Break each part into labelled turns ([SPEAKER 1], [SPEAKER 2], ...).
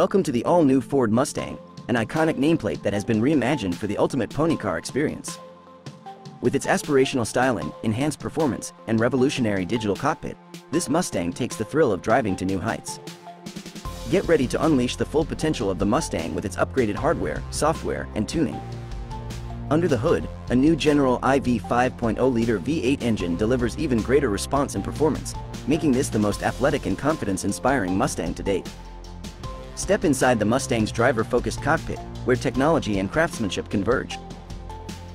[SPEAKER 1] Welcome to the all-new Ford Mustang, an iconic nameplate that has been reimagined for the ultimate pony car experience. With its aspirational styling, enhanced performance, and revolutionary digital cockpit, this Mustang takes the thrill of driving to new heights. Get ready to unleash the full potential of the Mustang with its upgraded hardware, software, and tuning. Under the hood, a new General IV 5.0-liter V8 engine delivers even greater response and performance, making this the most athletic and confidence-inspiring Mustang to date. Step inside the Mustang's driver-focused cockpit, where technology and craftsmanship converge.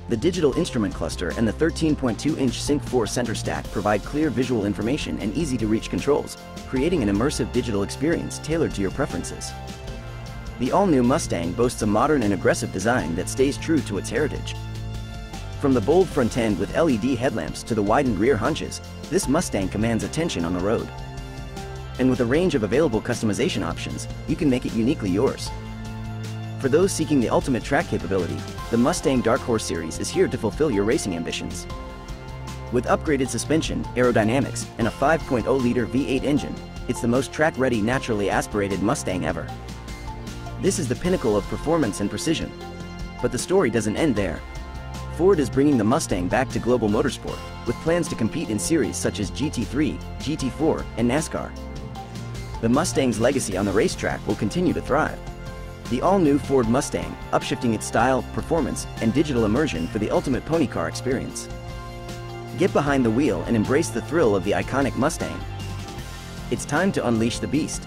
[SPEAKER 1] The digital instrument cluster and the 13.2-inch Sync 4 center stack provide clear visual information and easy-to-reach controls, creating an immersive digital experience tailored to your preferences. The all-new Mustang boasts a modern and aggressive design that stays true to its heritage. From the bold front end with LED headlamps to the widened rear hunches, this Mustang commands attention on the road. And with a range of available customization options, you can make it uniquely yours. For those seeking the ultimate track capability, the Mustang Dark Horse series is here to fulfill your racing ambitions. With upgraded suspension, aerodynamics, and a 5.0-liter V8 engine, it's the most track-ready naturally aspirated Mustang ever. This is the pinnacle of performance and precision. But the story doesn't end there. Ford is bringing the Mustang back to global motorsport, with plans to compete in series such as GT3, GT4, and NASCAR. The Mustang's legacy on the racetrack will continue to thrive. The all-new Ford Mustang, upshifting its style, performance, and digital immersion for the ultimate pony car experience. Get behind the wheel and embrace the thrill of the iconic Mustang. It's time to unleash the beast.